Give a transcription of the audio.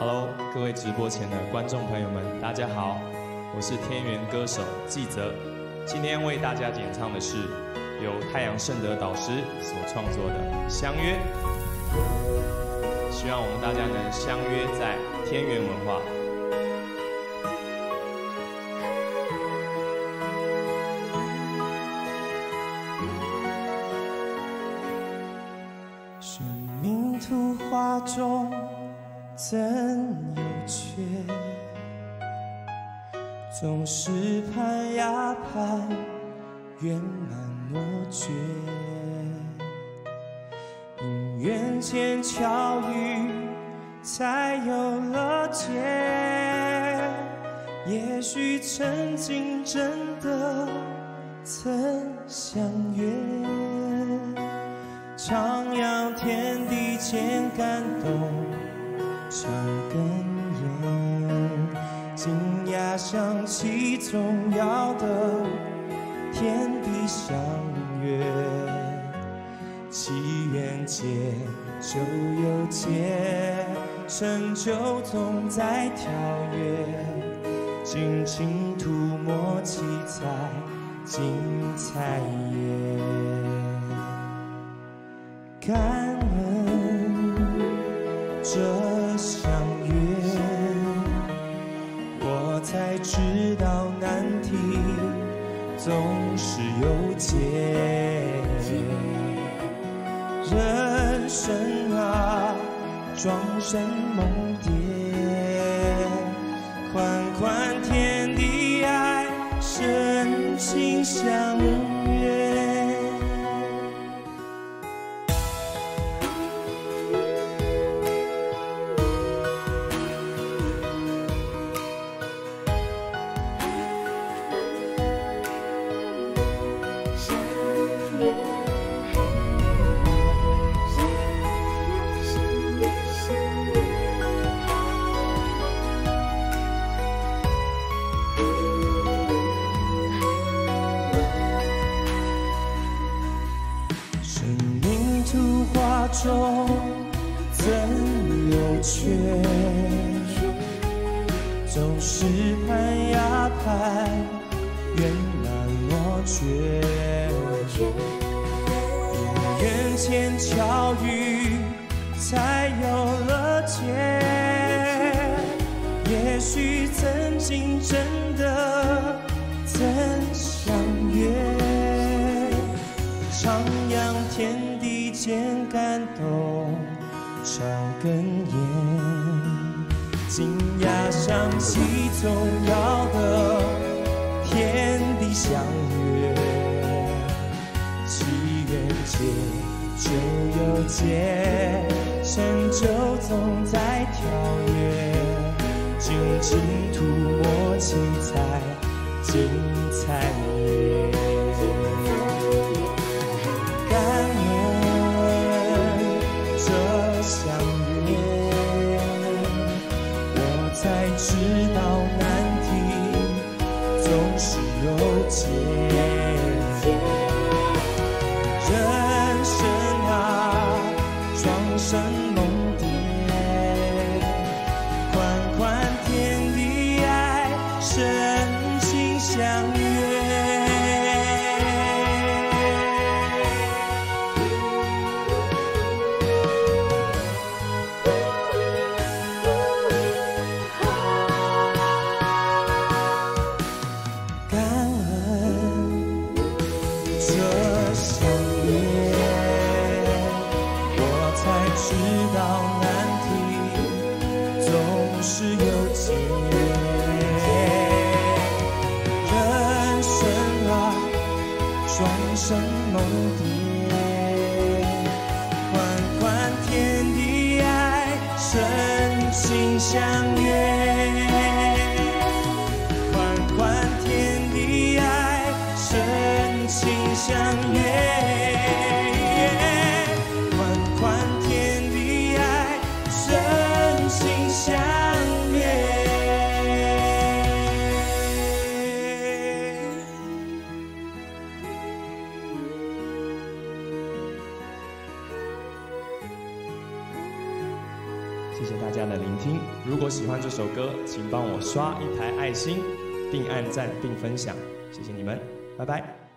Hello，各位直播前的观众朋友们，大家好，我是天元歌手纪泽，今天为大家演唱的是由太阳圣德导师所创作的《相约》，希望我们大家能相约在天元文化。生命图画中怎有缺？总是盼呀盼，圆满莫绝。因缘前巧遇，才有了结。也许曾经真的曾相约。徜徉天地间感动，常跟人惊讶想起重要的天地相约，祈愿结就有结，成就总在跳跃，尽情涂抹七彩精彩也。感恩这知道难题总是有解。人生啊，庄生梦蝶，宽宽天地爱，深情相图画中怎有缺？总是盼呀盼，圆满莫绝。因缘前巧遇，才有了结。也许曾经真的曾相约。徜徉天地间感动，少根烟，惊讶想起重要的天地相约，祈愿结就有结，成就总在跳跃，尽情涂抹七彩精彩道难题总是有解。人生啊，庄生梦知道难题总是有解。人生啊，庄生梦蝶，宽宽天地爱，深情相约。谢谢大家的聆听。如果喜欢这首歌，请帮我刷一台爱心，并按赞并分享，谢谢你们，拜拜。